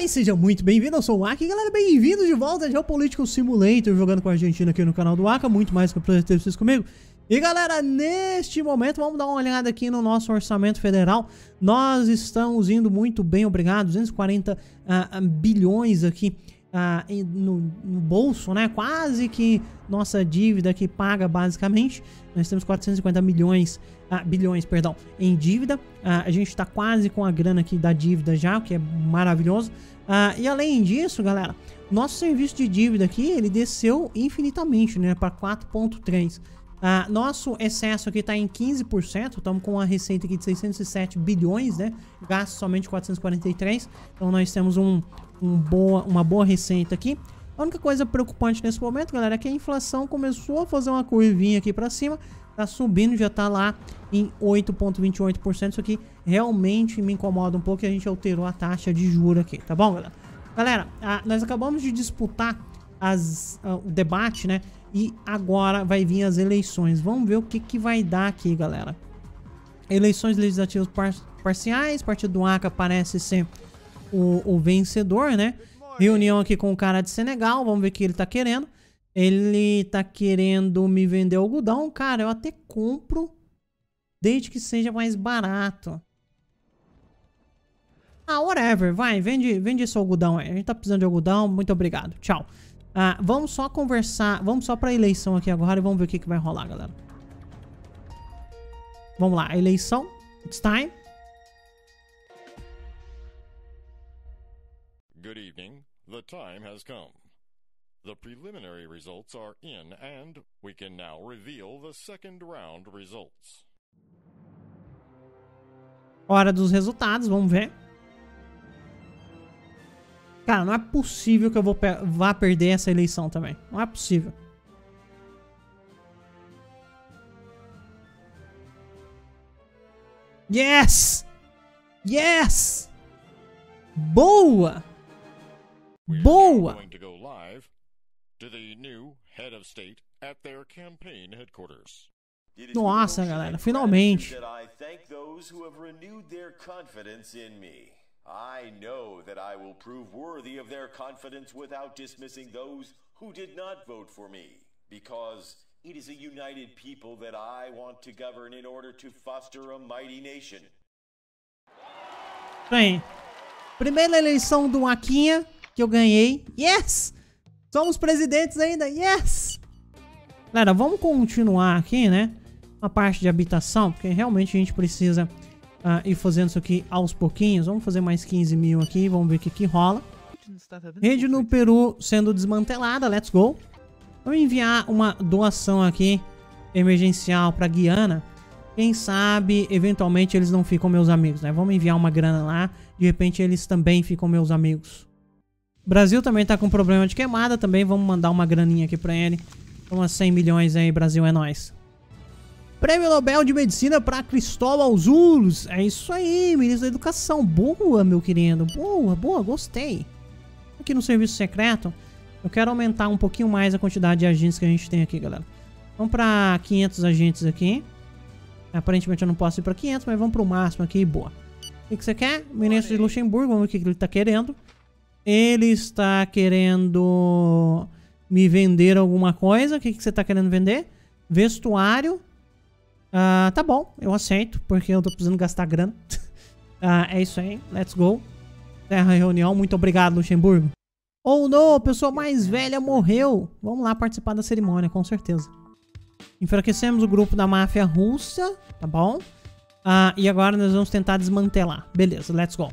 E seja muito bem-vindo, eu sou o Aka e galera, bem-vindos de volta ao Geopolitical Simulator, jogando com a Argentina aqui no canal do Aka, muito mais que o prazer ter vocês comigo. E galera, neste momento vamos dar uma olhada aqui no nosso orçamento federal, nós estamos indo muito bem, obrigado, 240 uh, bilhões aqui uh, no, no, bolso, né, quase que nossa dívida aqui paga basicamente, nós temos 450 milhões ah, bilhões, perdão, em dívida. Ah, a gente está quase com a grana aqui da dívida já, o que é maravilhoso. Ah, e além disso, galera, nosso serviço de dívida aqui, ele desceu infinitamente, né, para 4.3. Ah, nosso excesso aqui está em 15%, estamos com uma receita aqui de 607 bilhões, né, gasto somente 443, então nós temos um, um boa, uma boa receita aqui. A única coisa preocupante nesse momento, galera, é que a inflação começou a fazer uma curvinha aqui para cima, tá subindo, já tá lá em 8,28%. Isso aqui realmente me incomoda um pouco e a gente alterou a taxa de juro aqui, tá bom, galera? Galera, nós acabamos de disputar as, a, o debate, né? E agora vai vir as eleições. Vamos ver o que, que vai dar aqui, galera. Eleições legislativas par parciais. Partido do ACA parece ser o, o vencedor, né? Reunião aqui com o cara de Senegal. Vamos ver o que ele tá querendo. Ele tá querendo me vender algodão. Cara, eu até compro. Desde que seja mais barato. Ah, whatever. Vai, vende, vende esse algodão aí. A gente tá precisando de algodão. Muito obrigado. Tchau. Ah, vamos só conversar. Vamos só pra eleição aqui agora e vamos ver o que, que vai rolar, galera. Vamos lá. Eleição. It's time. Good evening. The time has come. The preliminary results are in and we can now reveal the second round results. Hora dos resultados, vamos ver. Cara, não é possível que eu vou vá perder essa eleição também. Não é possível. Yes! Yes! Boa! Boa! to the new head of state at their campaign headquarters. Nossa, galera, finalmente. I know that I will prove worthy of their confidence without dismissing those who did not vote for me, because it is a united people that I want to govern in order to foster a mighty nation. Bem, primeira eleição do Aquinha que eu ganhei. Yes! Somos presidentes ainda, yes! Galera, vamos continuar aqui, né? A parte de habitação, porque realmente a gente precisa uh, ir fazendo isso aqui aos pouquinhos. Vamos fazer mais 15 mil aqui, vamos ver o que, que rola. Rede no Peru sendo desmantelada, let's go. Vamos enviar uma doação aqui emergencial para Guiana. Quem sabe, eventualmente, eles não ficam meus amigos, né? Vamos enviar uma grana lá, de repente eles também ficam meus amigos. Brasil também tá com problema de queimada também. Vamos mandar uma graninha aqui pra ele. Umas 100 milhões aí, Brasil, é nóis. Prêmio Nobel de Medicina para Cristóbal Zulos. É isso aí, ministro da Educação. Boa, meu querido. Boa, boa, gostei. Aqui no serviço secreto, eu quero aumentar um pouquinho mais a quantidade de agentes que a gente tem aqui, galera. Vamos para 500 agentes aqui. Aparentemente eu não posso ir para 500, mas vamos para o máximo aqui. Boa. O que, você quer? Ministro de Luxemburgo, vamos ver o que, que ele está querendo. Ele está querendo me vender alguma coisa. O que, que você está querendo vender? Vestuário. Ah, tá bom, eu aceito, porque eu tô precisando gastar grana. ah, é isso aí, let's go. Terra reunião, muito obrigado, Luxemburgo. Oh, não, a pessoa mais velha morreu. Vamos lá participar da cerimônia, com certeza. Enfraquecemos o grupo da máfia russa, tá bom? Ah, e agora nós vamos tentar desmantelar. Beleza, let's go.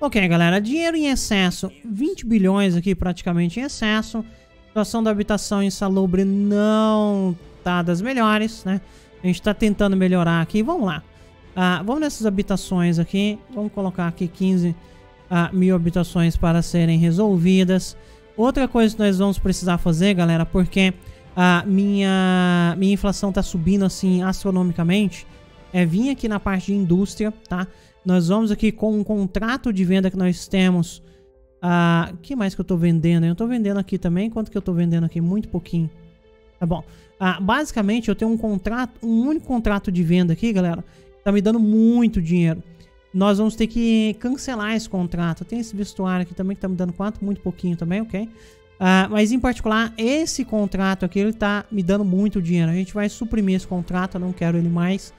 Ok, galera, dinheiro em excesso, 20 bilhões aqui praticamente em excesso. Situação da habitação insalubre não tá das melhores, né? A gente tá tentando melhorar aqui, vamos lá. Ah, vamos nessas habitações aqui, vamos colocar aqui 15 ah, mil habitações para serem resolvidas. Outra coisa que nós vamos precisar fazer, galera, porque a minha, minha inflação tá subindo assim astronomicamente, é vir aqui na parte de indústria, tá? Nós vamos aqui com um contrato de venda que nós temos. Ah, que mais que eu tô vendendo? Eu tô vendendo aqui também. Quanto que eu tô vendendo aqui? Muito pouquinho. Tá bom. Ah, basicamente, eu tenho um contrato, um único contrato de venda aqui, galera. Tá me dando muito dinheiro. nós vamos ter que cancelar esse contrato. Tem esse vestuário aqui também que tá me dando quanto? Muito pouquinho também, ok? Uh, mas em particular, esse contrato aqui, ele tá me dando muito dinheiro. A gente vai suprimir esse contrato, eu não quero ele mais,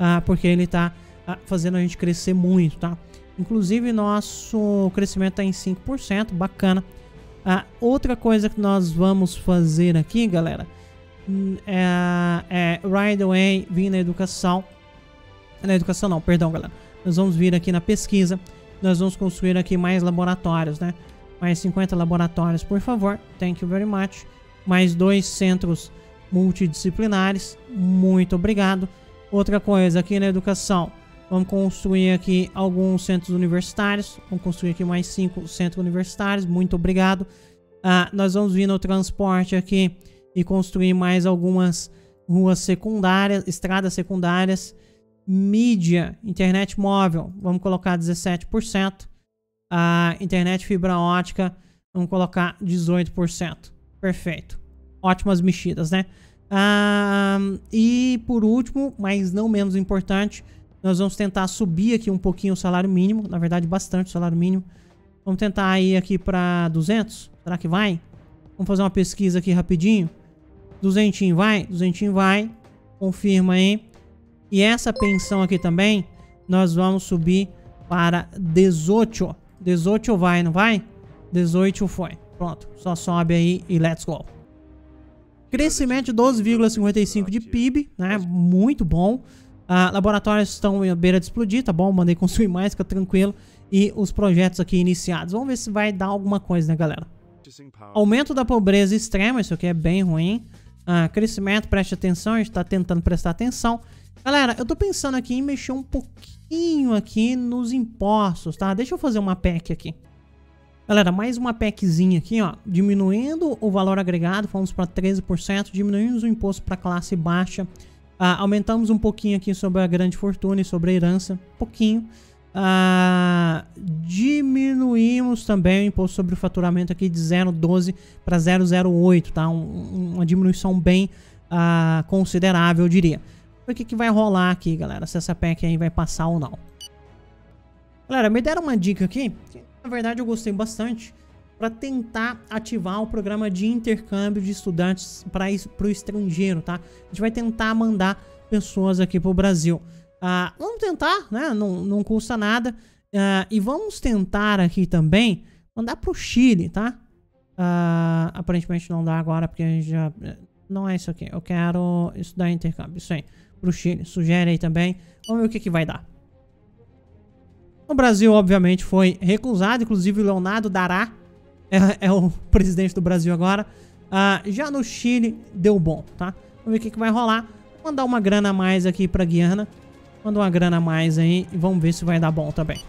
uh, porque ele tá uh, fazendo a gente crescer muito, tá? Inclusive, nosso crescimento tá em 5%, bacana. Outra coisa que nós vamos fazer aqui, galera, hum, é, é Right Away vir na educação. Na educação não, perdão, galera nós vamos vir aqui na pesquisa, nós vamos construir aqui mais laboratórios, né? Mais 50 laboratórios, por favor. Thank you very much. Mais dois centros multidisciplinares. Muito obrigado. Outra coisa, aqui na educação, vamos construir aqui alguns centros universitários. Vamos construir aqui mais cinco centros universitários. Muito obrigado. Ah, nós vamos vir no transporte aqui e construir mais algumas ruas secundárias, estradas secundárias mídia, internet móvel, vamos colocar 17%. A internet fibra ótica, vamos colocar 18%. Perfeito. Ótimas mexidas, né? Ah, e por último, mas não menos importante, nós vamos tentar subir aqui um pouquinho o salário mínimo. Na verdade, bastante o salário mínimo. Vamos tentar ir aqui para 200. Será que vai? Vamos fazer uma pesquisa aqui rapidinho. 200 vai? 200 vai. Confirma aí. E essa pensão aqui também, nós vamos subir para 18. 18 vai, não vai? 18 foi. Pronto, só sobe aí e let's go. Crescimento de 12,55 de PIB, né? Muito bom. Uh, laboratórios estão à beira de explodir, tá bom? Mandei construir mais, fica tranquilo. E os projetos aqui iniciados. Vamos ver se vai dar alguma coisa, né, galera? Aumento da pobreza extrema, isso aqui é bem ruim. Uh, crescimento, preste atenção, a gente tá tentando prestar atenção. Galera, eu tô pensando aqui em mexer um pouquinho aqui nos impostos, tá? Deixa eu fazer uma PEC aqui. Galera, mais uma PECzinha aqui, ó. Diminuindo o valor agregado, fomos para 13%. Diminuímos o imposto para classe baixa. Ah, aumentamos um pouquinho aqui sobre a grande fortuna e sobre a herança. Um pouquinho. Ah, diminuímos também o imposto sobre o faturamento aqui de 0,12 para 0,08, tá? Um, uma diminuição bem ah, considerável, eu diria o que, que vai rolar aqui, galera. Se essa pack aí vai passar ou não. Galera, me deram uma dica aqui. Que, na verdade, eu gostei bastante. Para tentar ativar o programa de intercâmbio de estudantes para o estrangeiro, tá? A gente vai tentar mandar pessoas aqui para o Brasil. Uh, vamos tentar, né? Não, não custa nada. Uh, e vamos tentar aqui também mandar para o Chile, tá? Uh, aparentemente não dá agora porque a gente já... Não é isso aqui. Eu quero estudar intercâmbio. Isso aí pro Chile. Sugere aí também. Vamos ver o que, que vai dar. O Brasil, obviamente, foi recusado. Inclusive, o Leonardo Dará é, é o presidente do Brasil agora. Uh, já no Chile, deu bom, tá? Vamos ver o que, que vai rolar. Mandar uma grana a mais aqui pra Guiana. Manda uma grana a mais aí e vamos ver se vai dar bom também.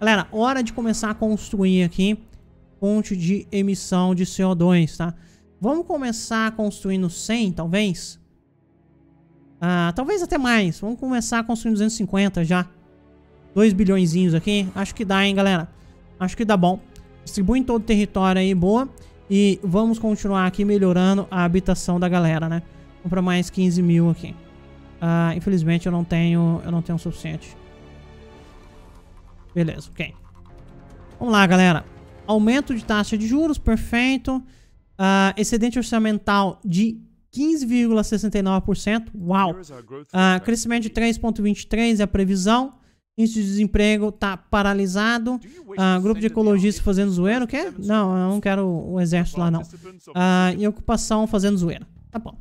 Galera, hora de começar a construir aqui ponte de emissão de CO2, tá? Vamos começar construindo 100, talvez? Ah, talvez até mais. Vamos começar construindo 250 já. 2 bilhões aqui. Acho que dá, hein, galera. Acho que dá bom. Distribui em todo o território aí, boa. E vamos continuar aqui melhorando a habitação da galera, né? Vamos pra mais 15 mil aqui. Ah, infelizmente eu não tenho eu não tenho o suficiente. Beleza, ok. Vamos lá, galera. Aumento de taxa de juros, perfeito. Ah, excedente orçamental de 15,69%. Uau! Uh, crescimento de 3,23% é a previsão. Índice de desemprego está paralisado. Uh, grupo de ecologistas fazendo zoeira. O quê? Não, eu não quero o exército lá, não. Uh, e ocupação fazendo zoeira. Tá bom.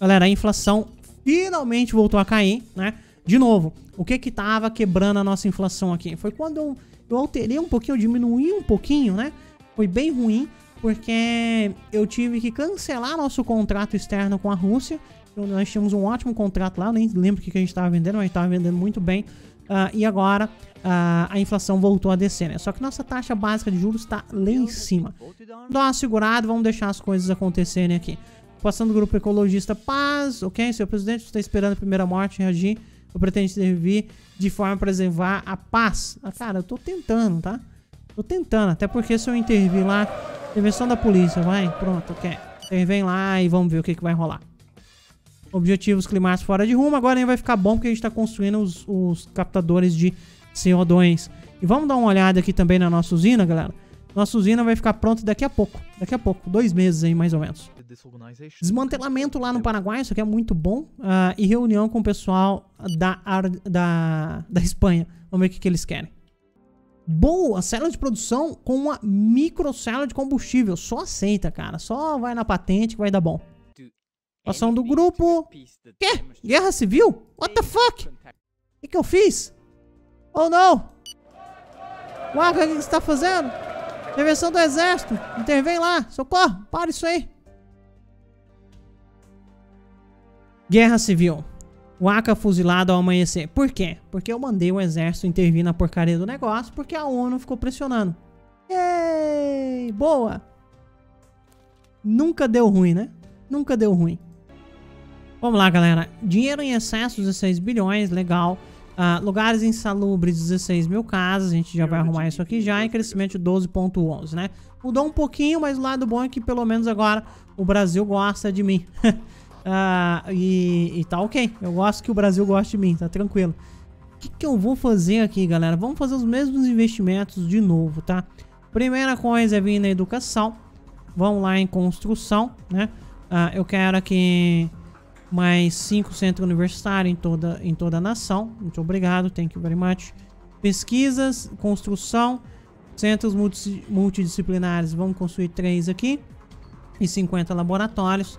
Galera, a inflação finalmente voltou a cair, né? De novo, o que que tava quebrando a nossa inflação aqui? Foi quando eu, eu alterei um pouquinho, eu diminuí um pouquinho, né? Foi bem ruim porque eu tive que cancelar nosso contrato externo com a Rússia. Então, nós tínhamos um ótimo contrato lá, nem lembro o que a gente estava vendendo, mas a gente estava vendendo muito bem. Uh, e agora uh, a inflação voltou a descer, né? Só que nossa taxa básica de juros está lá em cima. Dá uma segurada, vamos deixar as coisas acontecerem aqui. Passando do grupo ecologista, paz, ok? Senhor presidente, você está esperando a primeira morte reagir. Eu pretendo servir de forma a preservar a paz. Ah, cara, eu tô tentando, tá? Tô tentando, até porque se eu intervir lá, intervenção da polícia, vai, pronto, ok. Intervém lá e vamos ver o que, que vai rolar. Objetivos climáticos fora de rumo, agora vai ficar bom porque a gente tá construindo os, os captadores de CO2. E vamos dar uma olhada aqui também na nossa usina, galera. Nossa usina vai ficar pronta daqui a pouco. Daqui a pouco, dois meses aí mais ou menos. Desmantelamento lá no Paraguai, isso aqui é muito bom. Uh, e reunião com o pessoal da, da, da Espanha. Vamos ver o que, que eles querem. Boa, célula de produção com uma microcélula de combustível. Só aceita, cara. Só vai na patente que vai dar bom. Ação do grupo. Quê? Guerra civil? What the fuck? O que, que eu fiz? Oh, não! Waka, o que você tá fazendo? Intervenção do exército. Intervém lá. Socorro. Para isso aí. Guerra civil. Waka fuzilado ao amanhecer. Por quê? Porque eu mandei o exército intervir na porcaria do negócio porque a ONU ficou pressionando. Yay! Boa! Nunca deu ruim, né? Nunca deu ruim. Vamos lá, galera. Dinheiro em excesso, 16 bilhões, legal. Uh, lugares insalubres, 16 mil casas. A gente já vai arrumar isso aqui já. E crescimento de 12.11, né? Mudou um pouquinho, mas o lado bom é que pelo menos agora o Brasil gosta de mim. uh, e, e tá ok. Eu gosto que o Brasil goste de mim, tá tranquilo. O que, que eu vou fazer aqui, galera? Vamos fazer os mesmos investimentos de novo, tá? Primeira coisa é vir na educação. Vamos lá em construção, né? Uh, eu quero aqui mais 5 centros universitários em toda, em toda a nação. Muito obrigado, thank you very much. Pesquisas, construção, centros multi, multidisciplinares, vamos construir 3 aqui. E 50 laboratórios.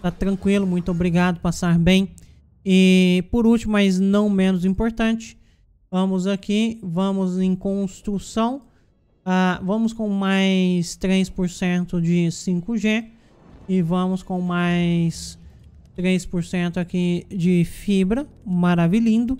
Tá tranquilo, muito obrigado, passar bem. E por último, mas não menos importante, vamos aqui, vamos em construção. Uh, vamos com mais 3% de 5G. E vamos com mais 3% aqui de fibra, maravilhindo.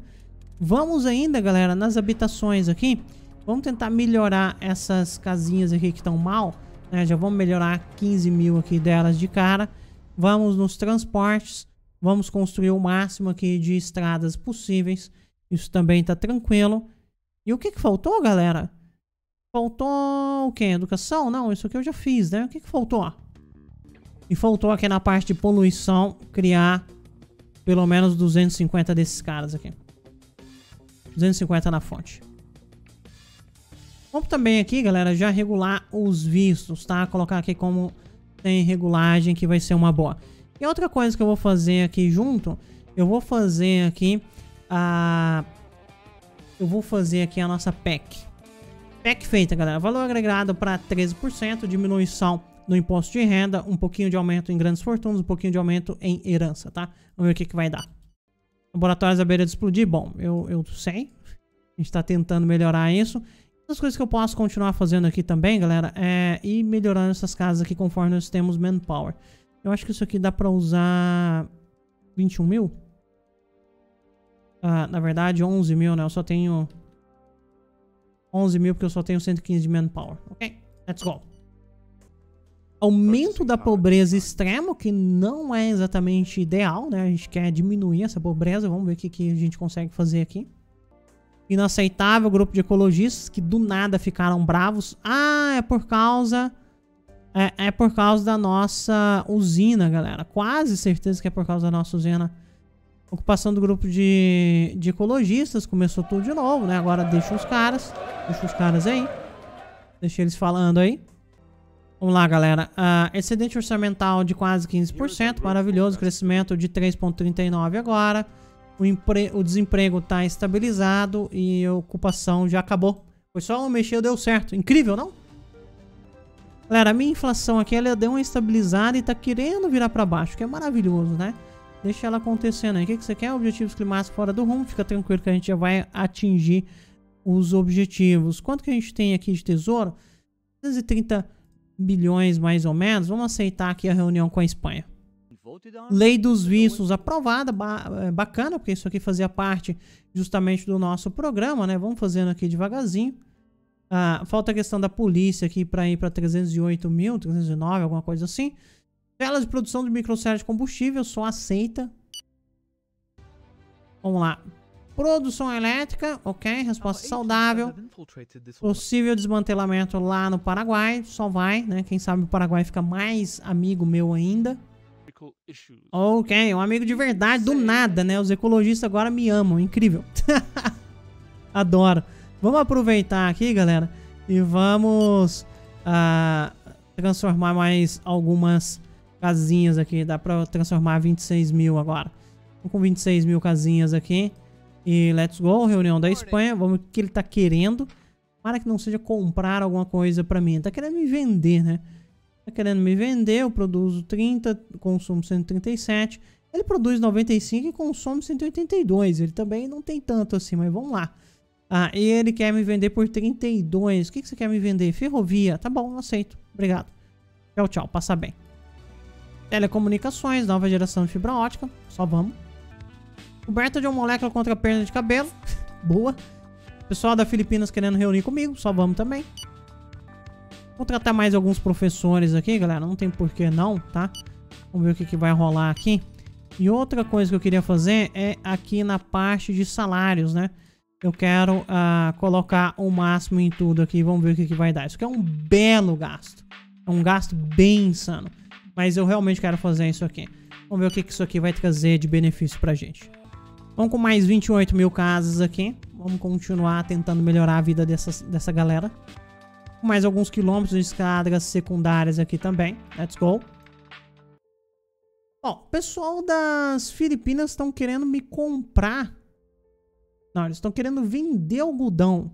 Vamos ainda, galera, nas habitações aqui. Vamos tentar melhorar essas casinhas aqui que estão mal. Né? Já vamos melhorar 15 mil aqui delas de cara. Vamos nos transportes. Vamos construir o máximo aqui de estradas possíveis. Isso também está tranquilo. E o que, que faltou, galera? Faltou o quê? Educação? Não, isso aqui eu já fiz, né? O que, que faltou? E faltou aqui na parte de poluição criar pelo menos 250 desses caras aqui. 250 na fonte. Vamos também aqui, galera, já regular os vistos, tá? Colocar aqui como tem regulagem que vai ser uma boa. E outra coisa que eu vou fazer aqui junto, eu vou fazer aqui a... Eu vou fazer aqui a nossa PEC. PEC feita, galera. Valor agregado para 13%, diminuição no imposto de renda, um pouquinho de aumento em grandes fortunas, um pouquinho de aumento em herança, tá? Vamos ver o que, que vai dar. Laboratórios à beira de explodir? Bom, eu, eu sei. A gente tá tentando melhorar isso. As coisas que eu posso continuar fazendo aqui também, galera, é ir melhorando essas casas aqui conforme nós temos manpower. Eu acho que isso aqui dá pra usar 21 mil. Ah, na verdade, 11 mil, né? Eu só tenho 11 mil porque eu só tenho 115 de manpower. Ok, let's go aumento da pobreza extremo, que não é exatamente ideal, né? A gente quer diminuir essa pobreza, vamos ver o que, que a gente consegue fazer aqui. Inaceitável grupo de ecologistas que do nada ficaram bravos. Ah, é por causa... É, é por causa da nossa usina, galera. Quase certeza que é por causa da nossa usina. Ocupação do grupo de, de ecologistas. Começou tudo de novo, né? Agora deixa os caras. Deixa os caras aí. Deixa eles falando aí. Vamos lá, galera. Uh, excedente orçamental de quase 15%. Maravilhoso. Crescimento de 3,39 agora. O, o desemprego está estabilizado e a ocupação já acabou. Foi só um mexer deu certo. Incrível, não? Galera, a minha inflação aqui, ela deu uma estabilizada e tá querendo virar para baixo, que é maravilhoso, né? Deixa ela acontecendo aí. O que, que você quer? Objetivos climáticos fora do rumo. Fica tranquilo que a gente já vai atingir os objetivos. Quanto que a gente tem aqui de tesouro? 230 bilhões mais ou menos. Vamos aceitar aqui a reunião com a Espanha. Lei dos vistos aprovada, ba é, bacana, porque isso aqui fazia parte justamente do nosso programa, né? Vamos fazendo aqui devagarzinho. Ah, falta a questão da polícia aqui para ir para 308 mil, 309, alguma coisa assim. Tela de produção de microsérie de combustível, só aceita. Vamos lá. Produção elétrica, ok, resposta saudável. Possível desmantelamento lá no Paraguai, só vai, né? Quem sabe o Paraguai fica mais amigo meu ainda. Ok, um amigo de verdade, do nada, né? Os ecologistas agora me amam, incrível. Adoro. Vamos aproveitar aqui, galera, e vamos uh, transformar mais algumas casinhas aqui. Dá pra transformar 26 mil agora. Vamos com 26 mil casinhas aqui. E let's go, reunião da Espanha. Vamos ver o que ele tá querendo. Para que não seja comprar alguma coisa pra mim. Ele tá querendo me vender, né? Tá querendo me vender, eu produzo 30, consumo 137. Ele produz 95 e consome 182. Ele também não tem tanto assim, mas vamos lá. Ah, e ele quer me vender por 32. O que, que você quer me vender? Ferrovia. Tá bom, aceito. Obrigado. Tchau, tchau. Passa bem. Telecomunicações, nova geração de fibra ótica. Só vamos. Coberta de uma molécula contra a de cabelo. Boa. Pessoal da Filipinas querendo reunir comigo. Só vamos também. Vou tratar mais alguns professores aqui, galera. Não tem porquê não, tá? Vamos ver o que, que vai rolar aqui. E outra coisa que eu queria fazer é aqui na parte de salários, né? Eu quero uh, colocar o máximo em tudo aqui. Vamos ver o que, que vai dar. Isso aqui é um belo gasto. É um gasto bem insano. Mas eu realmente quero fazer isso aqui. Vamos ver o que, que isso aqui vai trazer de benefício pra gente. Vamos com mais 28 mil casas aqui. Vamos continuar tentando melhorar a vida dessa, dessa galera. Mais alguns quilômetros de escadas secundárias aqui também. Let's go. Ó, o pessoal das Filipinas estão querendo me comprar. Não, eles estão querendo vender algodão.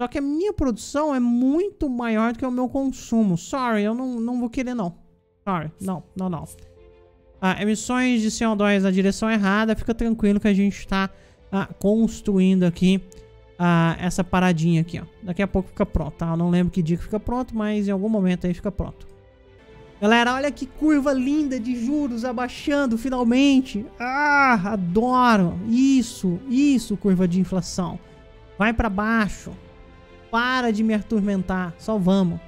Só que a minha produção é muito maior do que o meu consumo. Sorry, eu não, não vou querer não. Sorry, não, não, não. Ah, emissões de CO2 na direção errada. Fica tranquilo que a gente está ah, construindo aqui ah, essa paradinha aqui, ó. Daqui a pouco fica pronto, tá? Eu não lembro que dia que fica pronto, mas em algum momento aí fica pronto. Galera, olha que curva linda de juros abaixando finalmente. Ah, adoro. Isso, isso, curva de inflação. Vai para baixo. Para de me atormentar. Só vamos.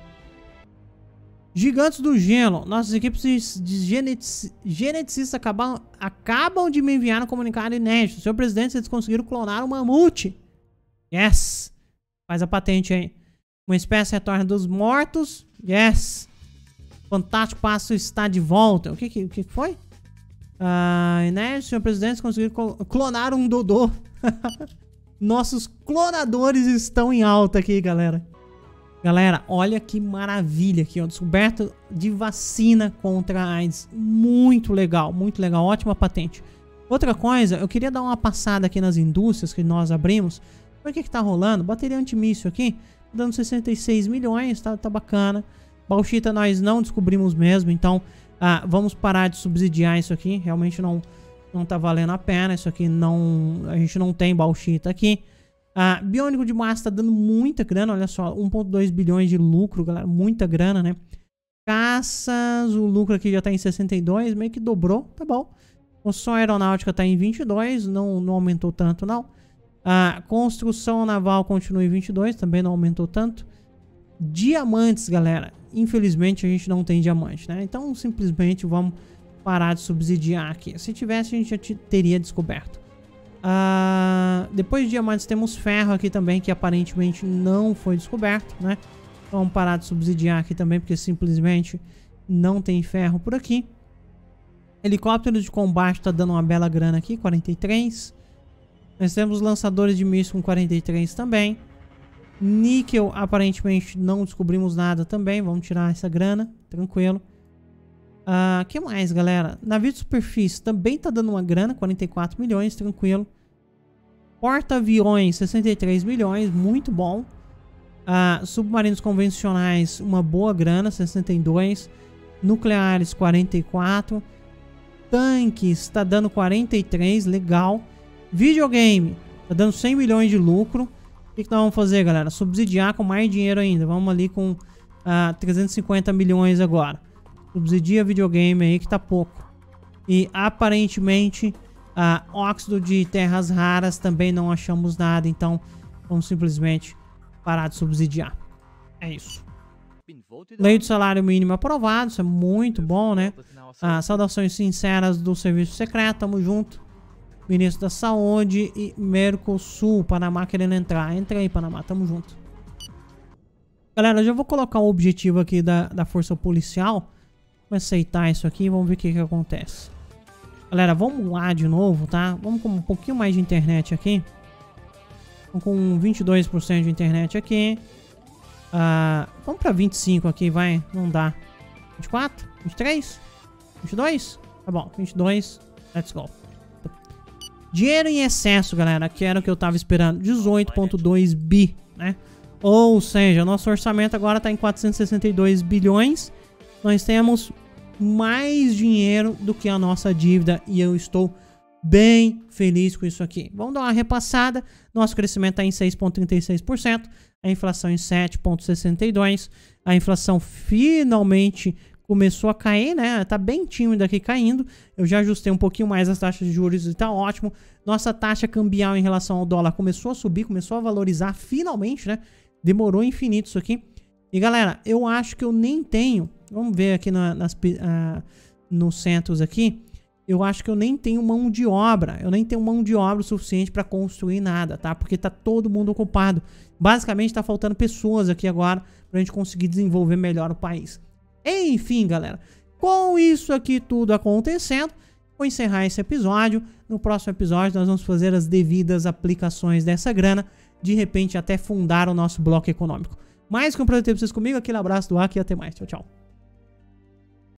Gigantes do Gelo. Nossas equipes de geneticistas geneticistas acabam, acabam de me enviar um comunicado inédito. Senhor presidente, vocês conseguiram clonar um mamute. Yes. Faz a patente aí. Uma espécie retorna dos mortos. Yes. Fantástico Passo está de volta. O que que, que foi? Ah, né? Senhor presidente, conseguiu clonar um Dodô. Nossos clonadores estão em alta aqui, galera. Galera, olha que maravilha aqui, ó. Descoberta de vacina contra a AIDS. Muito legal, muito legal. Ótima patente. Outra coisa, eu queria dar uma passada aqui nas indústrias que nós abrimos. O que que tá rolando. Bateria antimíssil aqui, dando 66 milhões, tá, tá bacana. Bauxita nós não descobrimos mesmo, então ah, vamos parar de subsidiar isso aqui. Realmente não, não tá valendo a pena. Isso aqui não. A gente não tem bauxita aqui. Ah, biônico de massa tá dando muita grana, olha só, 1.2 bilhões de lucro, galera, muita grana, né? Caças, o lucro aqui já tá em 62, meio que dobrou, tá bom. Construção aeronáutica tá em 22, não, não aumentou tanto não. A construção naval continua em 22, também não aumentou tanto. Diamantes, galera, infelizmente a gente não tem diamante, né? Então simplesmente vamos parar de subsidiar aqui. Se tivesse a gente já teria descoberto. Uh, depois de diamantes temos ferro aqui também que aparentemente não foi descoberto, né? Vamos parar de subsidiar aqui também porque simplesmente não tem ferro por aqui. Helicóptero de combate tá dando uma bela grana aqui, 43. Nós temos lançadores de míssil com 43 também. Níquel, aparentemente, não descobrimos nada também. Vamos tirar essa grana, tranquilo. O uh, ah, que mais, galera? Navio de superfície também tá dando uma grana, 44 milhões, tranquilo. Porta-aviões, 63 milhões, muito bom. Uh, submarinos convencionais, uma boa grana, 62. Nucleares, 44. Tanques, tá dando 43, legal. Videogame, tá dando 100 milhões de lucro que, que nós vamos fazer, galera? Subsidiar com mais dinheiro ainda. Vamos ali com uh, ah, 350 milhões agora. Subsidia videogame aí que tá pouco. E aparentemente, uh, óxido de terras raras também não achamos nada. Então, vamos simplesmente parar de subsidiar. É isso. Lei do salário mínimo aprovado, isso é muito bom, né? Ah, saudações sinceras do serviço secreto, tamo junto ministro da Saúde e Mercosul, Panamá querendo entrar. Entra aí, Panamá, tamo junto. Galera, eu já vou colocar o objetivo aqui da, da força policial. Vamos aceitar isso aqui e vamos ver o que, que acontece. Galera, vamos lá de novo, tá? Vamos com um pouquinho mais de internet aqui. com 22% de internet aqui. Uh, vamos pra 25 aqui, vai. Não dá. 24? 23? 22? Tá bom, 22. Let's go. Dinheiro em excesso, galera, que era o que eu tava esperando. 18.2 bi, né? Ou seja, nosso orçamento agora tá em 462 bilhões. Nós temos mais dinheiro do que a nossa dívida e eu estou bem feliz com isso aqui. Vamos dar uma repassada. Nosso crescimento está em 6,36%, a inflação em 7,62%. A inflação finalmente começou a cair, né? Tá bem tímida aqui caindo. Eu já ajustei um pouquinho mais as taxas de juros e tá ótimo. Nossa taxa cambial em relação ao dólar começou a subir, começou a valorizar finalmente, né? Demorou infinito isso aqui. E galera, eu acho que eu nem tenho. Vamos ver aqui na, nas, uh, no Centros aqui eu acho que eu nem tenho mão de obra. Eu nem tenho mão de obra o suficiente para construir nada, tá? Porque tá todo mundo ocupado. Basicamente tá faltando pessoas aqui agora pra gente conseguir desenvolver melhor o país. Enfim, galera, com isso aqui tudo acontecendo, vou encerrar esse episódio. No próximo episódio nós vamos fazer as devidas aplicações dessa grana, de repente até fundar o nosso bloco econômico. Mais que um prazer ter vocês comigo, aquele abraço do Aki e até mais. Tchau, tchau.